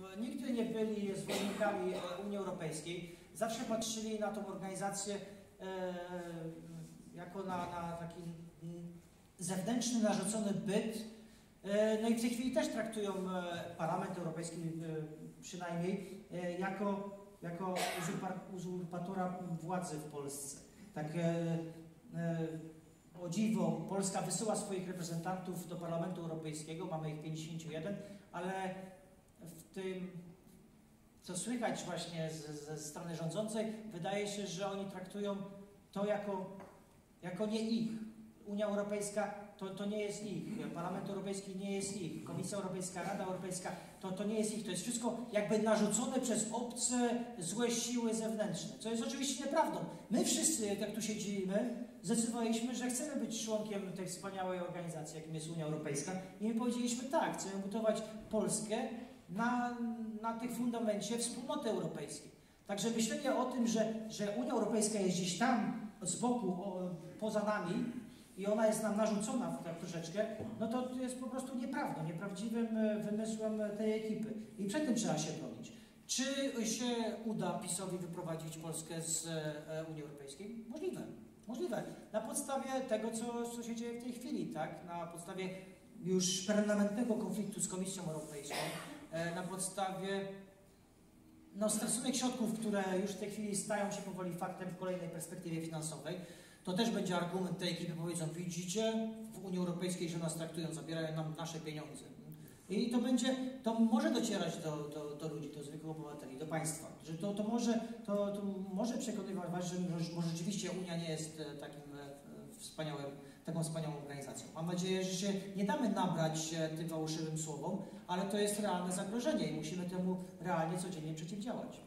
bo Nigdy nie byli zwolennikami e, Unii Europejskiej. Zawsze patrzyli na tą organizację e, jako na, na taki zewnętrzny, narzucony byt. E, No i w tej chwili też traktują Parlament Europejski przynajmniej jako, jako uzurpa- uzurpatora władzy w Polsce. Tak o dziwo, Polska wysyła swoich reprezentantów do Parlamentu Europejskiego, mamy ich 51, ale tym, co słychać właśnie ze, strony rządzącej, wydaje się, że oni traktują to jako, jako nie ich. Unia Europejska to, to nie jest ich, Parlament Europejski nie jest ich, Komisja Europejska, Rada Europejska to, to nie jest ich, to jest wszystko jakby narzucone przez obce, złe siły zewnętrzne, co jest oczywiście nieprawdą. My wszyscy, jak tu siedzimy, zdecydowaliśmy, że chcemy być członkiem tej wspaniałej organizacji, jakim jest Unia Europejska i my powiedzieliśmy tak, chcemy budować Polskę na, na tych fundamencie wspólnoty europejskiej. Także myślenie o tym, że, że Unia Europejska jest gdzieś tam z boku, o, poza nami i ona jest nam narzucona tak troszeczkę, no to jest po prostu nieprawdą, nieprawdziwym e, wymysłem tej ekipy. I przed tym trzeba się bronić. Czy się uda PiSowi wyprowadzić Polskę z e, Unii Europejskiej? Możliwe. Możliwe. Na podstawie tego, co, co się dzieje w tej chwili, tak? Na podstawie już permanentnego konfliktu z Komisją Europejską, e, na podstawie no, straconych środków, które już w tej chwili stają się powoli faktem w kolejnej perspektywie finansowej, to też będzie argument tej ekipy, powiedzą, widzicie w Unii Europejskiej, że nas traktują, zabierają nam nasze pieniądze. I to będzie, to może docierać do, do, do ludzi, do zwykłych obywateli, do państwa, że to, to, może, to, to może przekonywać was, że może rzeczywiście Unia nie jest e, takim e, wspaniałym, taką wspaniałą organizacją. Mam nadzieję, że się nie damy nabrać e, tym fałszywym słowom, ale to jest realne zagrożenie i musimy temu realnie codziennie przeciwdziałać.